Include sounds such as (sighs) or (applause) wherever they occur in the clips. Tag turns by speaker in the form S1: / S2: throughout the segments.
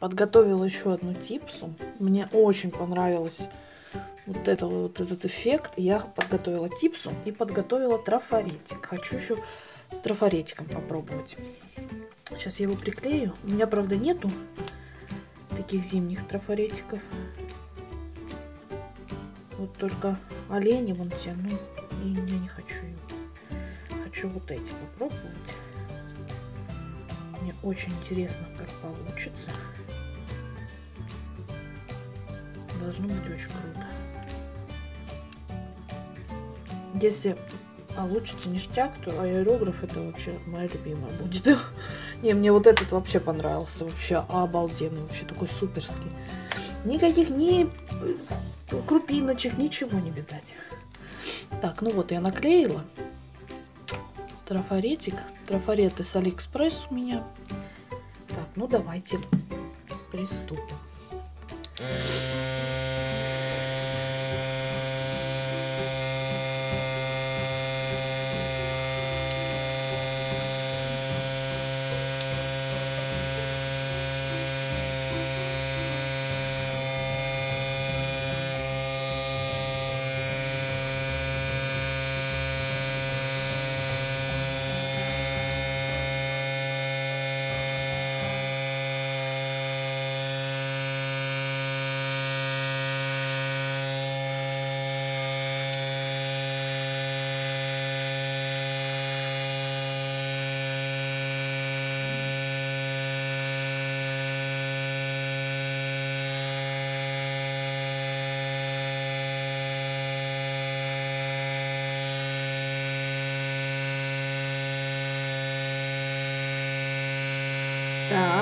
S1: Подготовила еще одну типсу. Мне очень понравилось вот, это, вот этот эффект. Я подготовила типсу и подготовила трафаретик. Хочу еще с трафаретиком попробовать. Сейчас я его приклею. У меня, правда, нету таких зимних трафаретиков. Вот только олени вон те, ну, и я не хочу его. Хочу вот эти попробовать. Мне очень интересно, как получится. Должно быть очень круто. Если получится ништяк, то аэрограф это вообще моя любимая будет. (laughs) Не, мне вот этот вообще понравился. Вообще обалденный, вообще такой суперский. Никаких ни крупиночек, ничего не видать. Так, ну вот я наклеила трафаретик. Трафареты с Алиэкспресс у меня. Так, ну давайте приступим.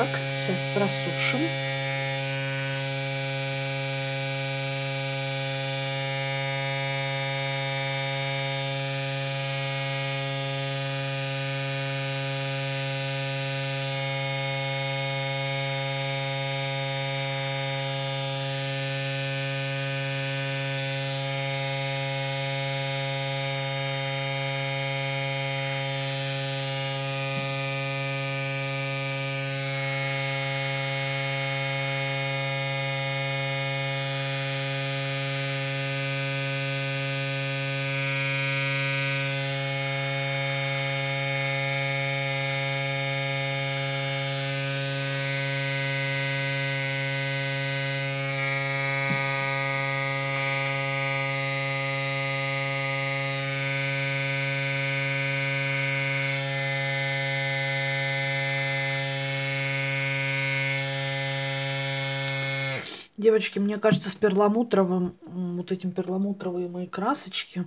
S1: Так, сейчас просушим. Девочки, мне кажется, с перламутровым, вот этим перламутровые мои красочки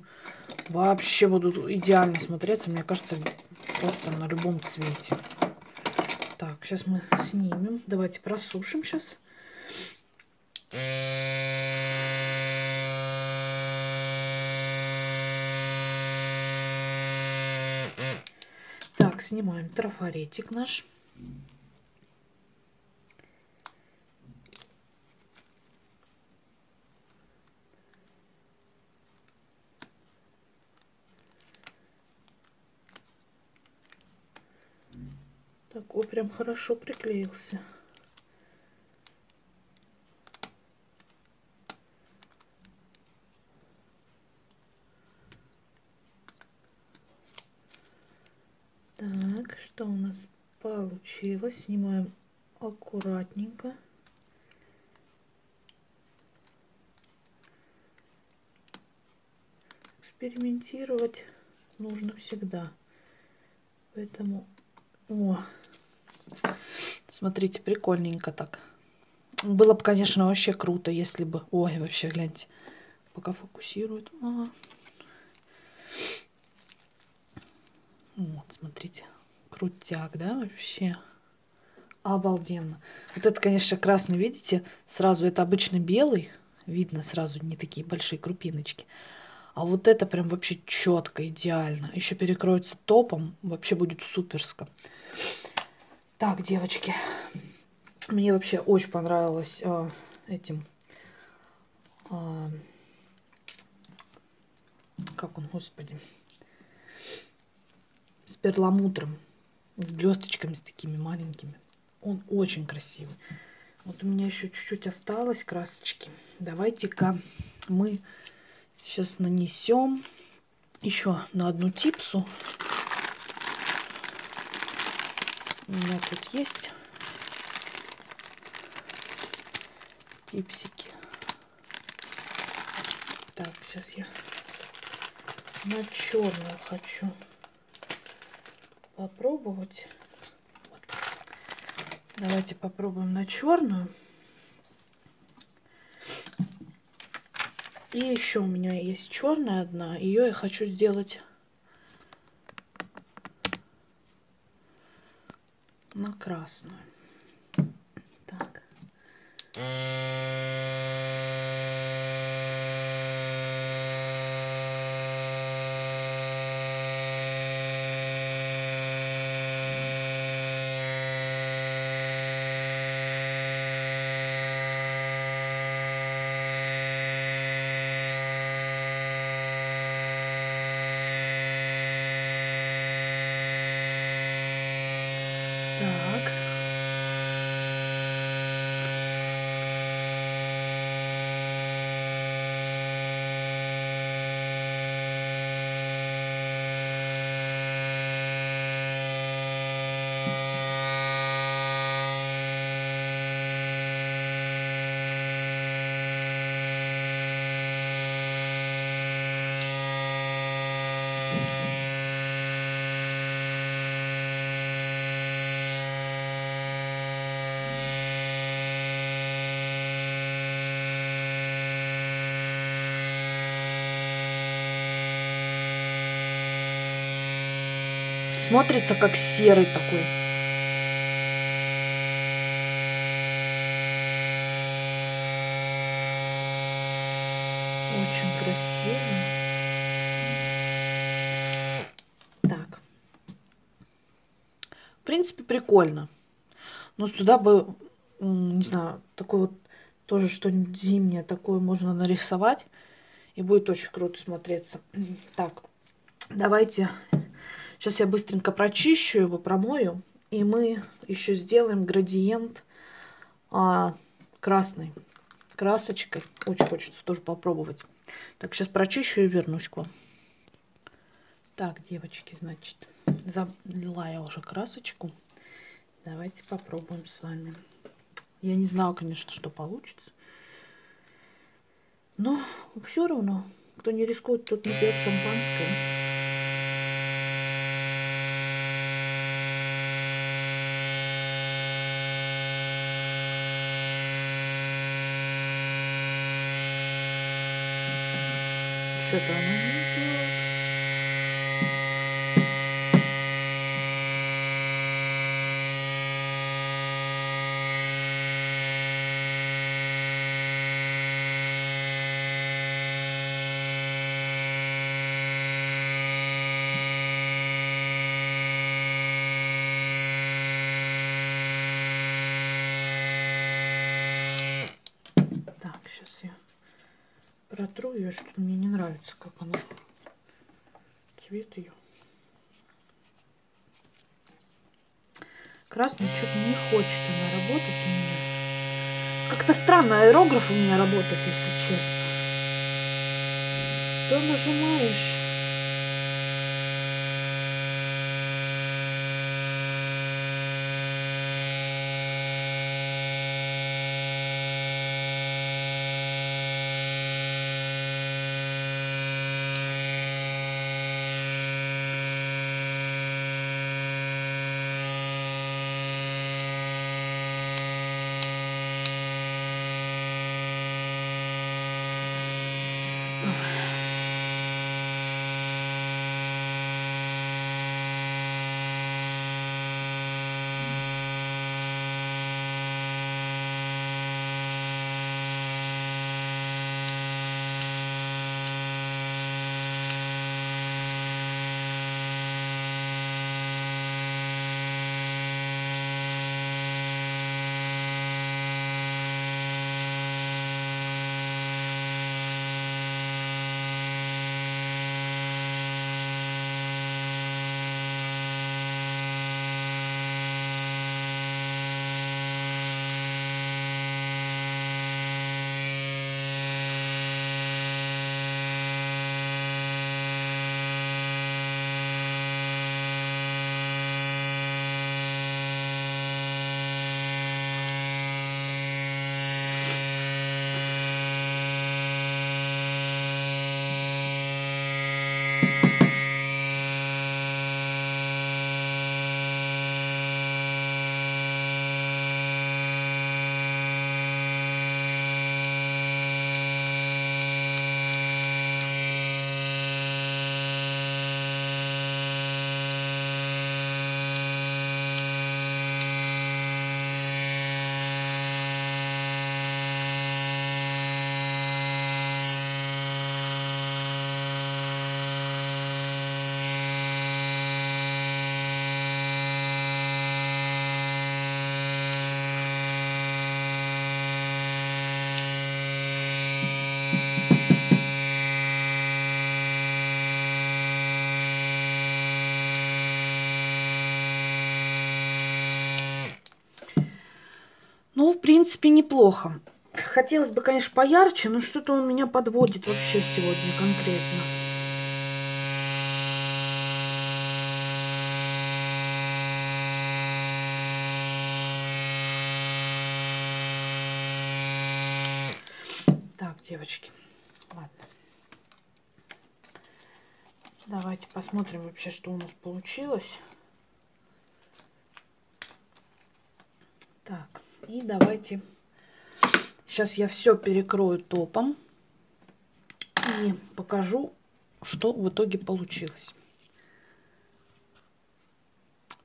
S1: вообще будут идеально смотреться. Мне кажется, просто на любом цвете. Так, сейчас мы снимем. Давайте просушим сейчас. Так, снимаем трафаретик наш. Такой прям хорошо приклеился. Так, что у нас получилось? Снимаем аккуратненько. Экспериментировать нужно всегда. Поэтому... О, Смотрите, прикольненько так. Было бы, конечно, вообще круто, если бы... Ой, вообще, гляньте. Пока фокусирует. Ага. Вот, смотрите. Крутяк, да, вообще? Обалденно. Вот это, конечно, красный, видите? Сразу это обычно белый. Видно сразу не такие большие крупиночки. А вот это прям вообще четко, идеально. Еще перекроется топом. Вообще будет суперско. Так, девочки, мне вообще очень понравилось э, этим, э, как он, господи, с перламутром, с блесточками, с такими маленькими. Он очень красивый. Вот у меня еще чуть-чуть осталось красочки. Давайте-ка мы сейчас нанесем еще на одну типсу. У меня тут есть типсики. Так, сейчас я на черную хочу попробовать. Вот. Давайте попробуем на черную. И еще у меня есть черная одна. Ее я хочу сделать на красную. Так. Смотрится как серый такой. Очень красиво. Так. В принципе, прикольно. Но сюда бы, не знаю, такой вот тоже что-нибудь зимнее такое можно нарисовать. И будет очень круто смотреться. Так, давайте. Сейчас я быстренько прочищу его, промою. И мы еще сделаем градиент а, красной красочкой. Очень хочется тоже попробовать. Так, сейчас прочищу и вернусь к вам. Так, девочки, значит, залила я уже красочку. Давайте попробуем с вами. Я не знаю, конечно, что получится. Но все равно, кто не рискует, тот не пьет шампанское. Что-то оно не идет. Так, сейчас я протру ее, что мне не нравится, как она цвет ее. Красный что-то не хочет она работать у меня. Как-то странно аэрограф у меня работает, если честно. То нажимаешь. Принципе, неплохо. Хотелось бы, конечно, поярче, но что-то он меня подводит вообще сегодня конкретно. Так, девочки, ладно. Давайте посмотрим вообще, что у нас получилось. Так, и давайте Сейчас я все перекрою топом и покажу, что в итоге получилось.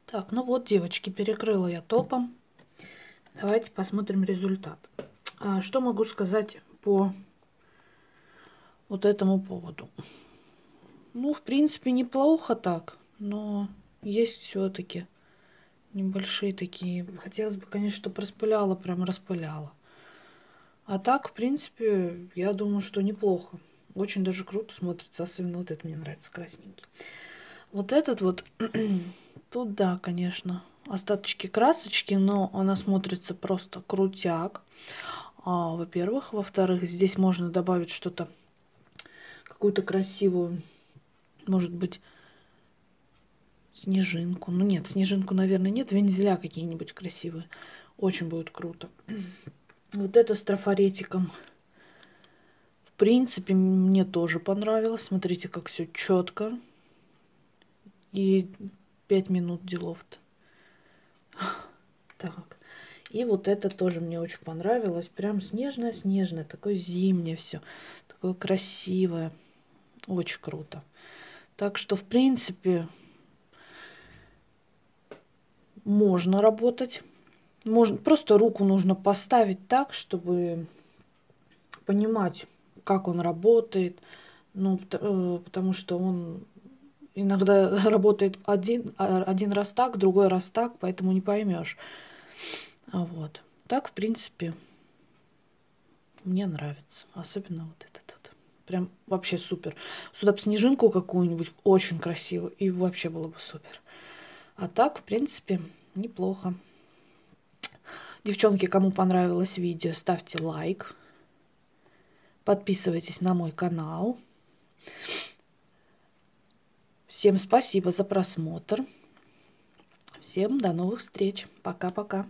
S1: Так, ну вот, девочки, перекрыла я топом. Давайте посмотрим результат. А, что могу сказать по вот этому поводу? Ну, в принципе, неплохо так, но есть все-таки небольшие такие. Хотелось бы, конечно, чтобы распыляла, прям распыляла. А так, в принципе, я думаю, что неплохо. Очень даже круто смотрится. Особенно вот это мне нравится, красненький. Вот этот вот, (clears throat) тут да, конечно, остаточки красочки, но она смотрится просто крутяк. А, Во-первых. Во-вторых, здесь можно добавить что-то, какую-то красивую, может быть, снежинку. Ну нет, снежинку, наверное, нет. Вензеля какие-нибудь красивые. Очень будет круто. (clears throat) Вот это с трафаретиком. В принципе, мне тоже понравилось. Смотрите, как все четко. И 5 минут делов-то. (sighs) Так. И вот это тоже мне очень понравилось. Прям снежное-снежное. Такое зимнее все. Такое красивое. Очень круто. Так что, в принципе, можно работать. Можно, просто руку нужно поставить так, чтобы понимать, как он работает. Ну, э, потому что он иногда (laughs) работает один, а, один раз так, другой раз так, поэтому не поймешь. Вот. Так, в принципе, мне нравится. Особенно вот этот вот. Прям вообще супер. Сюда бы снежинку какую-нибудь очень красивую, и вообще было бы супер. А так, в принципе, неплохо. Девчонки, кому понравилось видео, ставьте лайк. Подписывайтесь на мой канал. Всем спасибо за просмотр. Всем до новых встреч. Пока-пока.